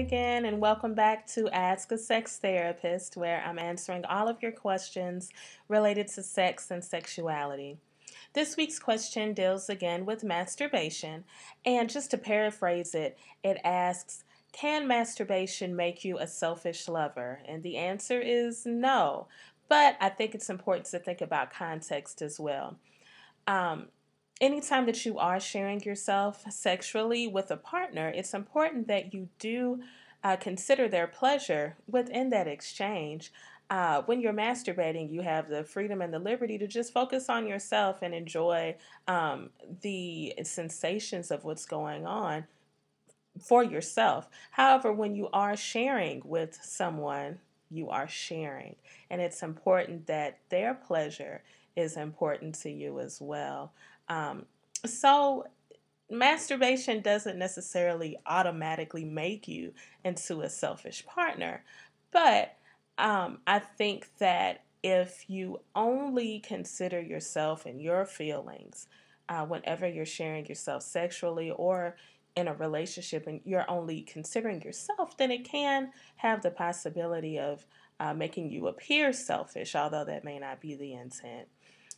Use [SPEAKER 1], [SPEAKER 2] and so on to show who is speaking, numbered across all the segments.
[SPEAKER 1] again, and welcome back to Ask a Sex Therapist, where I'm answering all of your questions related to sex and sexuality. This week's question deals again with masturbation, and just to paraphrase it, it asks Can masturbation make you a selfish lover? And the answer is no, but I think it's important to think about context as well. Um, anytime that you are sharing yourself sexually with a partner, it's important that you do uh, consider their pleasure within that exchange. Uh, when you're masturbating, you have the freedom and the liberty to just focus on yourself and enjoy um, the sensations of what's going on for yourself. However, when you are sharing with someone, you are sharing. And it's important that their pleasure is important to you as well. Um, so, masturbation doesn't necessarily automatically make you into a selfish partner, but um, I think that if you only consider yourself and your feelings uh, whenever you're sharing yourself sexually or in a relationship and you're only considering yourself, then it can have the possibility of uh, making you appear selfish, although that may not be the intent.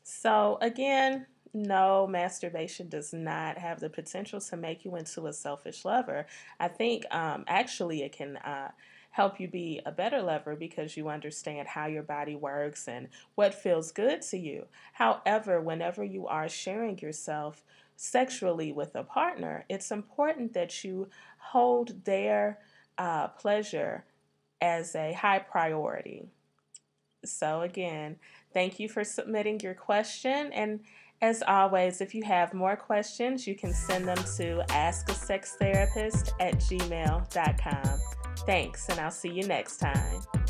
[SPEAKER 1] So, again, no, masturbation does not have the potential to make you into a selfish lover. I think um, actually it can uh, help you be a better lover because you understand how your body works and what feels good to you. However, whenever you are sharing yourself sexually with a partner, it's important that you hold their uh, pleasure as a high priority. So, again, thank you for submitting your question and as always, if you have more questions, you can send them to askasextherapist at gmail.com. Thanks, and I'll see you next time.